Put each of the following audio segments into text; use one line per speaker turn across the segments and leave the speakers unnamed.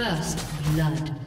First blood.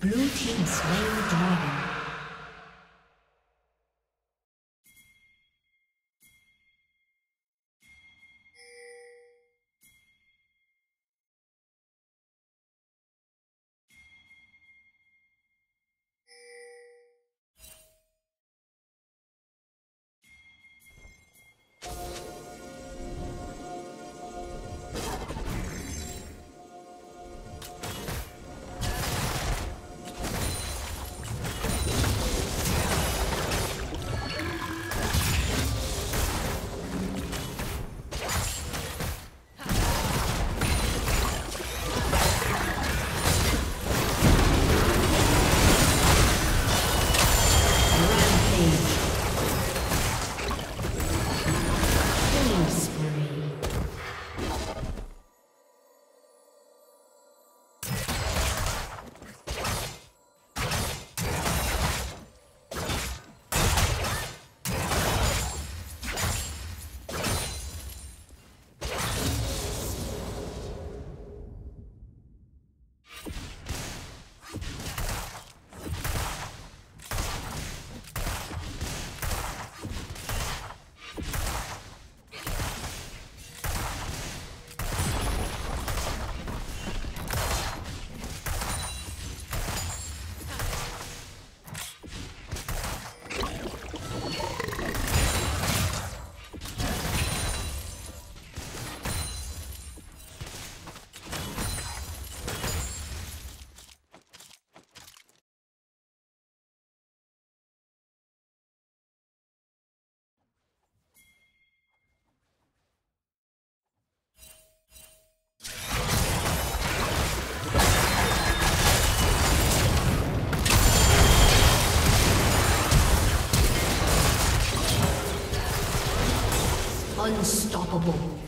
Blue team slain the dragon. Unstoppable.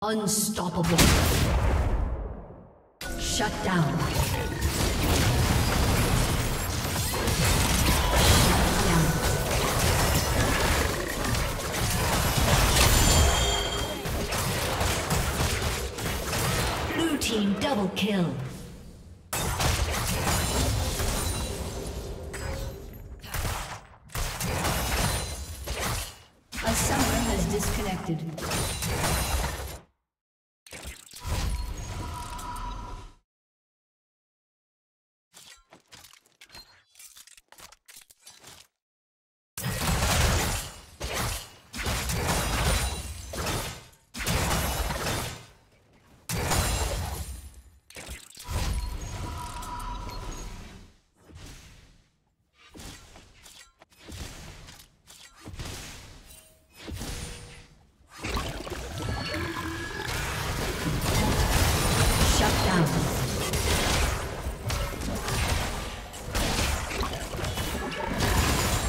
Unstoppable. Shut down. Blue team double kill. A summoner has disconnected.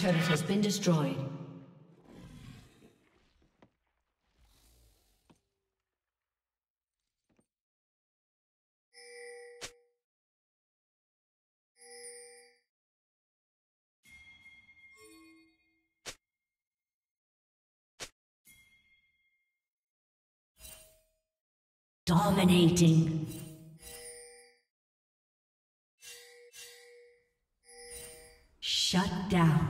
Turret has been destroyed. Dominating. Shut down.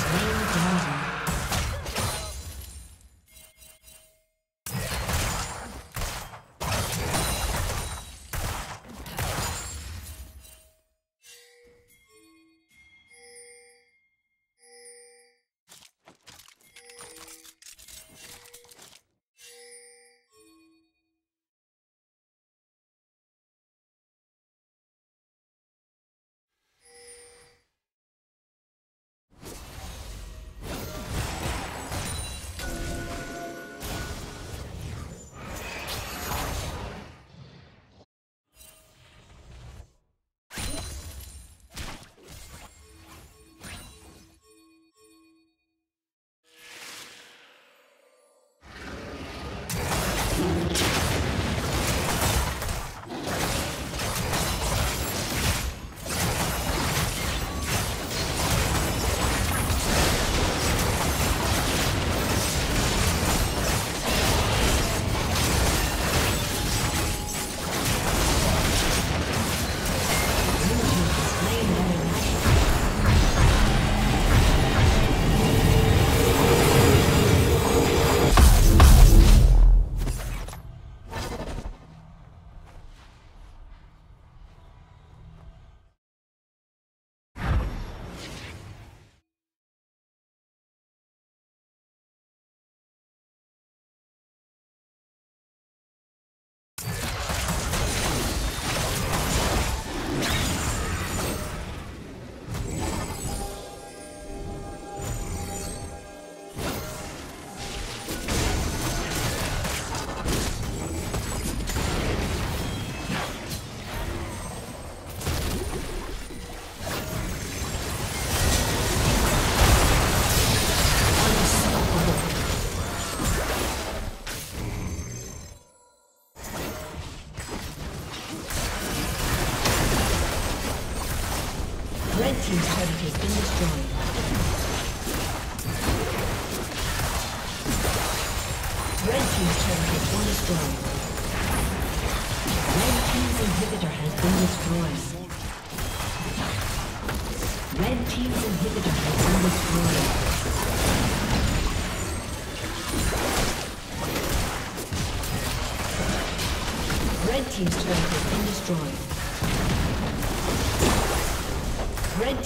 slain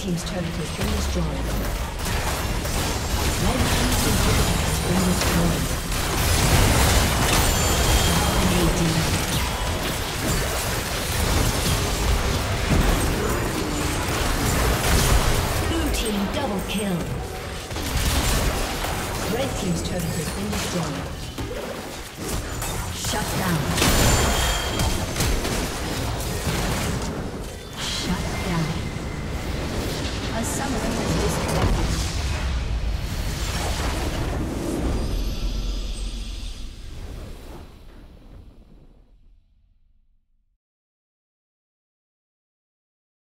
Team's turret has been destroyed. Red Team's has been destroyed. Blue Team double kill. Red Team's turret has been destroyed. Shut down.